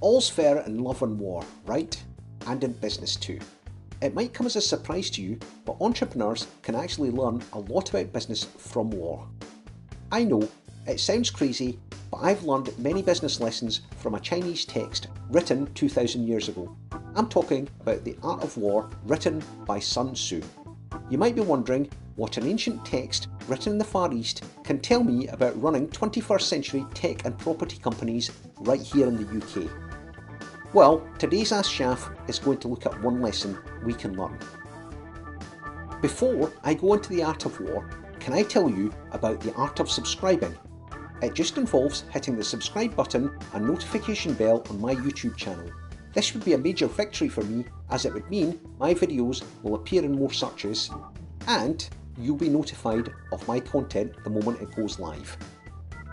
All's fair in love and war, right? And in business too. It might come as a surprise to you, but entrepreneurs can actually learn a lot about business from war. I know, it sounds crazy, but I've learned many business lessons from a Chinese text written 2000 years ago. I'm talking about The Art of War written by Sun Tzu. You might be wondering what an ancient text written in the Far East can tell me about running 21st century tech and property companies right here in the UK. Well, today's Ask Shaf is going to look at one lesson we can learn. Before I go into the art of war, can I tell you about the art of subscribing? It just involves hitting the subscribe button and notification bell on my YouTube channel. This would be a major victory for me as it would mean my videos will appear in more searches and you'll be notified of my content the moment it goes live.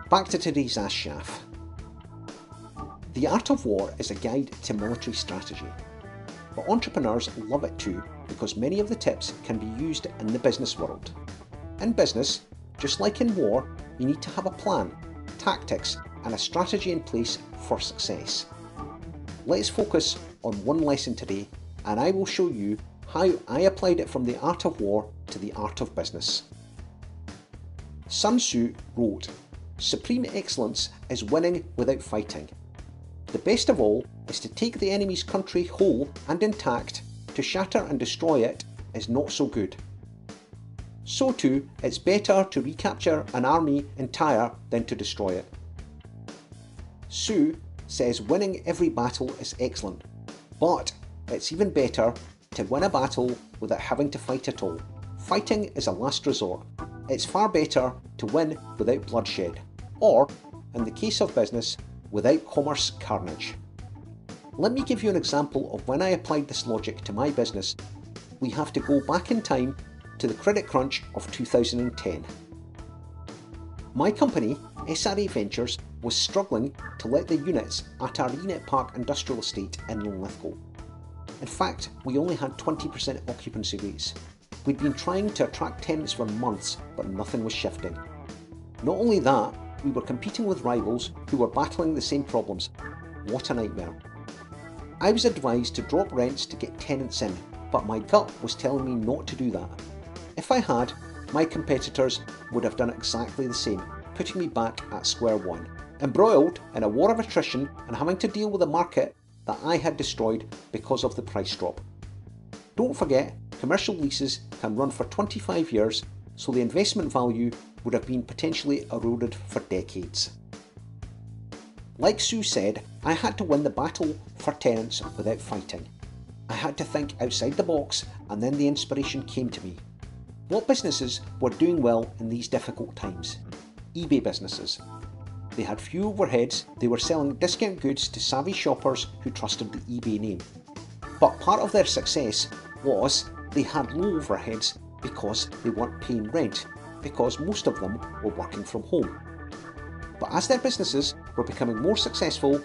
Back to today's Ask Shaf. The Art of War is a guide to military strategy, but entrepreneurs love it too because many of the tips can be used in the business world. In business, just like in war, you need to have a plan, tactics, and a strategy in place for success. Let's focus on one lesson today, and I will show you how I applied it from the art of war to the art of business. Sun Tzu wrote, Supreme excellence is winning without fighting. The best of all is to take the enemy's country whole and intact, to shatter and destroy it is not so good. So too, it's better to recapture an army entire than to destroy it. Tzu says winning every battle is excellent, but it's even better to win a battle without having to fight at all. Fighting is a last resort. It's far better to win without bloodshed, or, in the case of business, without commerce carnage. Let me give you an example of when I applied this logic to my business. We have to go back in time to the credit crunch of 2010. My company, SRA Ventures, was struggling to let the units at our Enet Park industrial estate in Linlithgow. In fact, we only had 20% occupancy rates. We'd been trying to attract tenants for months, but nothing was shifting. Not only that, we were competing with rivals who were battling the same problems. What a nightmare. I was advised to drop rents to get tenants in, but my gut was telling me not to do that. If I had, my competitors would have done exactly the same, putting me back at square one, embroiled in a war of attrition and having to deal with a market that I had destroyed because of the price drop. Don't forget, commercial leases can run for 25 years, so the investment value would have been potentially eroded for decades. Like Tzu said, I had to win the battle for tenants without fighting. I had to think outside the box and then the inspiration came to me. What businesses were doing well in these difficult times? eBay businesses. They had few overheads, they were selling discount goods to savvy shoppers who trusted the eBay name. But part of their success was they had low overheads because they weren't paying rent, because most of them were working from home. But as their businesses were becoming more successful,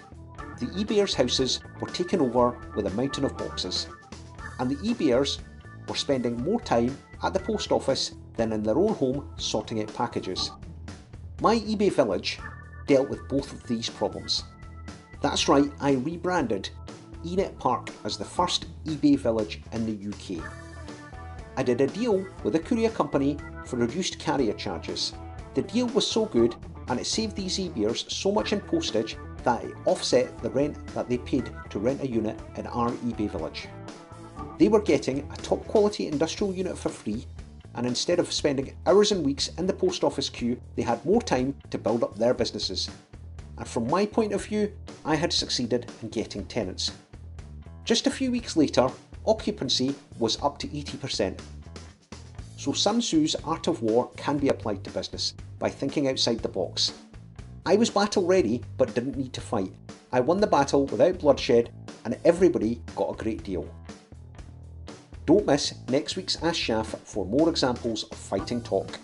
the eBayers' houses were taken over with a mountain of boxes, and the eBayers were spending more time at the post office than in their own home sorting out packages. My eBay Village dealt with both of these problems. That's right, I rebranded Enet Park as the first eBay Village in the UK. I did a deal with a courier company for reduced carrier charges. The deal was so good and it saved these eBayers so much in postage that it offset the rent that they paid to rent a unit in our eBay Village. They were getting a top quality industrial unit for free, and instead of spending hours and weeks in the post office queue, they had more time to build up their businesses. And from my point of view, I had succeeded in getting tenants. Just a few weeks later, occupancy was up to 80%. So Sun Tzu's art of war can be applied to business by thinking outside the box. I was battle ready but didn't need to fight. I won the battle without bloodshed and everybody got a great deal. Don't miss next week's Ask Shaf for more examples of fighting talk.